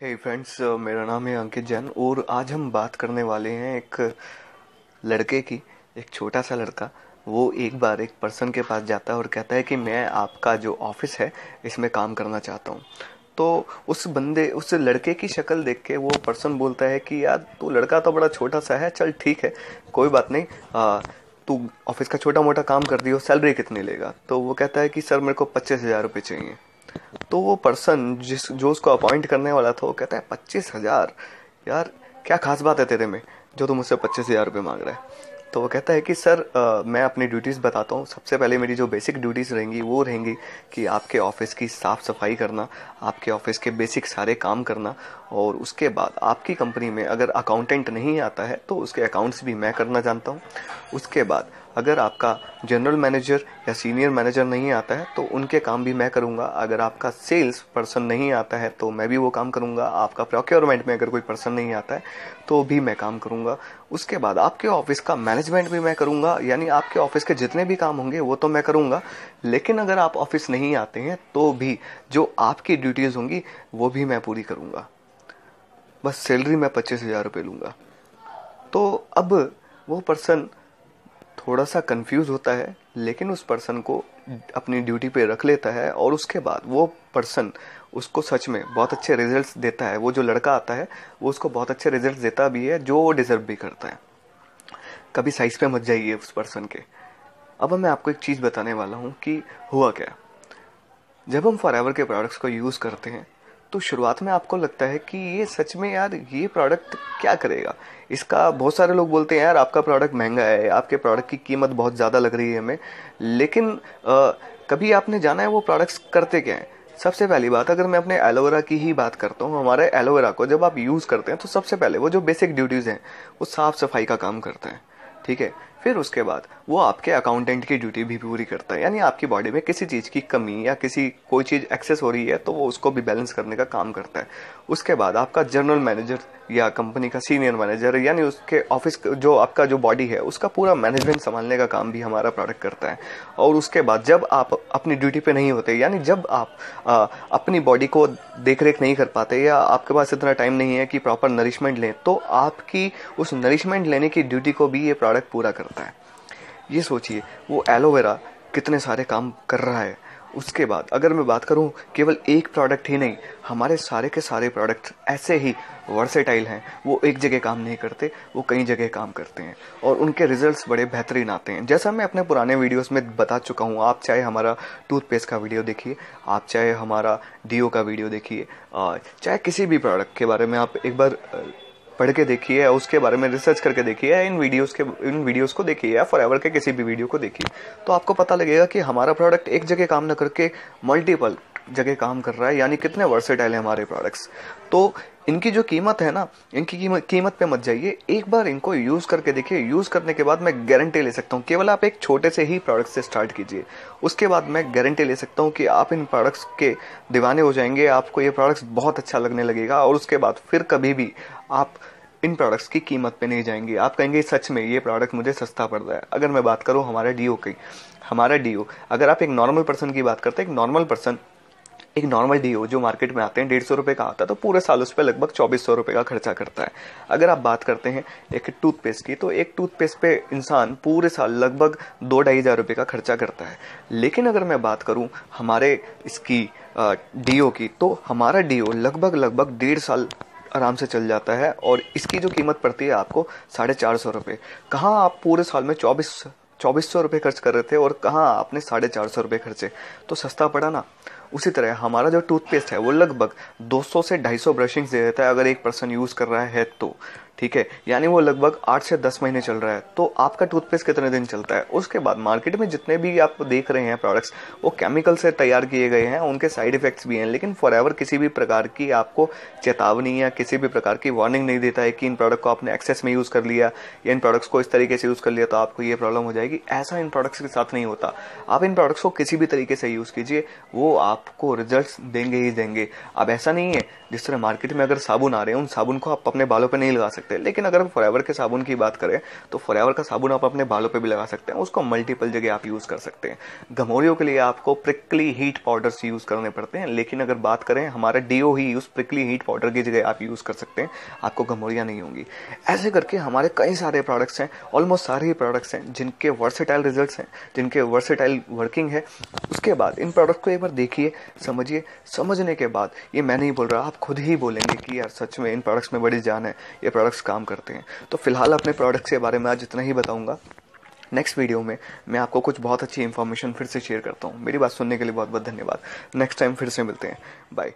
हे hey friends मेरा नाम है अंकित जैन और आज हम बात करने वाले हैं एक लड़के की, एक छोटा सा लड़का। वो एक बार एक पर्सन के पास जाता है और कहता है कि मैं आपका जो ऑफ़िस है, इसमें काम करना चाहता हूँ। तो उस बंदे, उस लड़के की शक्ल देख के वो पर्सन बोलता है कि यार, तू लड़का तो बड़ा छोटा सा है, चल ठीक है, कोई बात नहीं। तू ऑफ़िस का छोटा मोटा काम कर दियो सैलरी कितनी लेगा? तो वो कहता है कि, सर, मेरे को पच्चीस हज़ार रुपये चाहिए। तो वो पर्सन जिस जो उसको अपॉइंट करने वाला था वो कहता है पच्चीस हज़ार। यार क्या खास बात है तेरे में जो तुम मुझसे पच्चीस हज़ार रुपये मांग रहा है। तो वो कहता है कि सर आ, मैं अपनी ड्यूटीज़ बताता हूँ। सबसे पहले मेरी जो बेसिक ड्यूटीज़ रहेंगी वो रहेंगी कि आपके ऑफ़िस की साफ़ सफ़ाई करना आपके ऑफ़िस के बेसिक सारे काम करना और उसके बाद आपकी कंपनी में अगर अकाउंटेंट नहीं आता है तो उसके अकाउंट्स भी मैं करना जानता हूँ। उसके बाद अगर आपका जनरल मैनेजर या सीनियर मैनेजर नहीं आता है तो उनके काम भी मैं करूँगा। अगर आपका सेल्स पर्सन नहीं आता है तो मैं भी वो काम करूँगा। आपका प्रोक्योरमेंट में अगर कोई पर्सन नहीं आता है तो भी मैं काम करूँगा। उसके बाद आपके ऑफ़िस का मैनेजमेंट भी मैं करूँगा। यानी आपके ऑफ़िस के जितने भी काम होंगे, वो तो मैं करूँगा। लेकिन अगर आप ऑफ़िस नहीं आते हैं तो भी जो आपकी ड्यूटीज़ होंगी, वो भी मैं पूरी करूँगा। बस सैलरी मैं पच्चीस हज़ार रुपये लूँगा। तो अब वो पर्सन थोड़ा सा कंफ्यूज होता है, लेकिन उस पर्सन को अपनी ड्यूटी पे रख लेता है और उसके बाद वो पर्सन उसको सच में बहुत अच्छे रिजल्ट्स देता है। वो जो लड़का आता है, वो उसको बहुत अच्छे रिजल्ट्स देता भी है, जो वो डिजर्व भी करता है। कभी साइज़ पे मत जाइए उस पर्सन के। अब मैं आपको एक चीज़ बताने वाला हूँ कि हुआ क्या। जब हम फॉर के प्रोडक्ट्स को यूज़ करते हैं तो शुरुआत में आपको लगता है कि ये सच में यार ये प्रोडक्ट क्या करेगा? इसका बहुत सारे लोग बोलते हैं यार आपका प्रोडक्ट महँगा है आपके प्रोडक्ट की कीमत बहुत ज़्यादा लग रही है हमें। लेकिन आ, कभी आपने जाना है वो प्रोडक्ट्स करते क्या हैं? सबसे पहली बात अगर मैं अपने एलोवेरा की ही बात करता हूँ हमारे एलोवेरा को जब आप यूज़ करते हैं तो सबसे पहले वो जो बेसिक ड्यूटीज़ हैं वो साफ़ सफ़ाई का काम करते हैं। ठीक है? फिर उसके बाद वो आपके अकाउंटेंट की ड्यूटी भी पूरी करता है। यानी आपकी बॉडी में किसी चीज़ की कमी या किसी कोई चीज़ एक्सेस हो रही है तो वो उसको भी बैलेंस करने का काम करता है। उसके बाद आपका जनरल मैनेजर या कंपनी का सीनियर मैनेजर यानी उसके ऑफ़िस जो आपका जो बॉडी है उसका पूरा मैनेजमेंट संभालने का काम भी हमारा प्रोडक्ट करता है। और उसके बाद जब आप अपनी ड्यूटी पे नहीं होते यानी जब आप आ, अपनी बॉडी को देख रेख नहीं कर पाते या आपके पास इतना टाइम नहीं है कि प्रॉपर नरिशमेंट लें तो आपकी उस नरिशमेंट लेने की ड्यूटी को भी ये प्रोडक्ट पूरा करता है। ये सोचिए, वो एलोवेरा कितने सारे काम कर रहा है। उसके बाद अगर मैं बात करूँ, केवल एक प्रोडक्ट ही नहीं, हमारे सारे के सारे प्रोडक्ट ऐसे ही वर्सेटाइल हैं। वो एक जगह काम नहीं करते, वो कई जगह काम करते हैं। और उनके रिजल्ट्स बड़े बेहतरीन आते हैं। जैसा मैं अपने पुराने वीडियोस में बता चुका हूँ, आप चाहे हमारा टूथपेस्ट का वीडियो देखिए, आप चाहे हमारा डीओ का वीडियो देखिए चाहे किसी भी प्रोडक्ट के बारे में आप एक बार पढ़ के देखिए या उसके बारे में रिसर्च करके देखिए या इन वीडियोस के, इन वीडियोस को देखिए या फॉर के किसी भी वीडियो को देखिए तो आपको पता लगेगा कि हमारा प्रोडक्ट एक जगह काम न करके मल्टीपल जगह काम कर रहा है, यानी कितने वर्सेटाइल है हमारे प्रोडक्ट्स तो इनकी जो कीमत है ना, इनकी कीमत कीमत पे मत जाइए। एक बार इनको यूज़ करके देखिए। यूज़ करने के बाद मैं गारंटी ले सकता हूँ। केवल आप एक छोटे से ही प्रोडक्ट से स्टार्ट कीजिए। उसके बाद मैं गारंटी ले सकता हूँ कि आप इन प्रोडक्ट्स के दीवाने हो जाएँगे, आपको ये प्रोडक्ट्स बहुत अच्छा लगने लगेगा और उसके बाद फिर कभी भी आप इन प्रोडक्ट्स की कीमत पे नहीं जाएँगे। आप कहेंगे, सच में ये प्रोडक्ट मुझे सस्ता पड़ रहा है। अगर मैं बात करूँ, हमारे डीओ की हमारा डीओ अगर आप एक नॉर्मल पर्सन की बात करते हैं, एक नॉर्मल पर्सन एक नॉर्मल डीओ जो मार्केट में आते हैं, डेढ़ सौ रुपये का आता है तो पूरे साल उस पर लगभग चौबीस सौ रुपये का खर्चा करता है। अगर आप बात करते हैं एक टूथपेस्ट की तो एक टूथपेस्ट पे इंसान पूरे साल लगभग दो ढाई हज़ार रुपये का खर्चा करता है। लेकिन अगर मैं बात करूँ हमारे इसकी डीओ की तो हमारा डीओ लगभग लगभग डेढ़ साल आराम से चल जाता है और इसकी जो कीमत पड़ती है आपको साढ़े चार सौ रुपये कहाँ आप पूरे साल में चौबीस चौबीस सौ रुपये खर्च कर रहे थे और कहाँ आपने साढ़े चार सौ रुपये खर्चे? तो सस्ता पड़ा ना। उसी तरह हमारा जो टूथपेस्ट है, वो लगभग 200 से 250 ब्रशिंग दे देता है अगर एक पर्सन यूज़ कर रहा है तो ठीक है? यानी वो लगभग आठ से दस महीने चल रहा है। तो आपका टूथपेस्ट कितने दिन चलता है? उसके बाद मार्केट में जितने भी आप देख रहे हैं प्रोडक्ट्स वो केमिकल से तैयार किए गए हैं, उनके साइड इफेक्ट्स भी हैं, लेकिन फॉर किसी भी प्रकार की आपको चेतावनी या किसी भी प्रकार की वार्निंग नहीं देता है कि इन प्रोडक्ट को आपने एक्सेस में यूज़ कर लिया, या इन प्रोडक्ट्स को इस तरीके से यूज़ कर लिया तो आपको ये प्रॉब्लम हो जाएगी। ऐसा इन प्रोडक्ट्स के साथ नहीं होता। आप इन प्रोडक्ट्स को किसी भी तरीके से यूज़ कीजिए, वो आपको रिजल्ट्स देंगे ही देंगे। अब ऐसा नहीं है, जिस तरह मार्केट में अगर साबुन आ रहे हैं, उन साबुन को आप अपने बालों पर नहीं लगा सकते। लेकिन अगर फॉरेवर के साबुन की बात करें तो फॉरएवर का साबुन आप अपने बालों पर भी लगा सकते हैं, उसको मल्टीपल जगह आप यूज़ कर सकते हैं। घमोरियों के लिए आपको प्रिकली हीट पाउडर्स यूज़ करने पड़ते हैं, लेकिन अगर बात करें, हमारा डीओ ही यूज़ प्रिकली हीट पाउडर की जगह आप यूज़ कर सकते हैं, आपको गमोरियाँ नहीं होंगी। ऐसे करके हमारे कई सारे प्रोडक्ट्स हैं ऑलमोस्ट सारे ही प्रोडक्ट्स हैं, जिनके वर्सेटाइल रिजल्ट्स हैं, जिनके वर्सेटाइल वर्किंग है। उसके बाद इन प्रोडक्ट को एक बार देखिए, समझिए। समझने के बाद, ये मैं नहीं बोल रहा, आप खुद ही बोलेंगे कि यार सच में इन प्रोडक्ट्स में बड़ी जान है, ये प्रोडक्ट्स काम करते हैं। तो फ़िलहाल अपने प्रोडक्ट्स के बारे में आज इतना ही बताऊँगा। नेक्स्ट वीडियो में मैं आपको कुछ बहुत अच्छी इन्फॉर्मेशन फिर से शेयर करता हूँ। मेरी बात सुनने के लिए बहुत बहुत धन्यवाद। नेक्स्ट टाइम फिर से मिलते हैं। बाय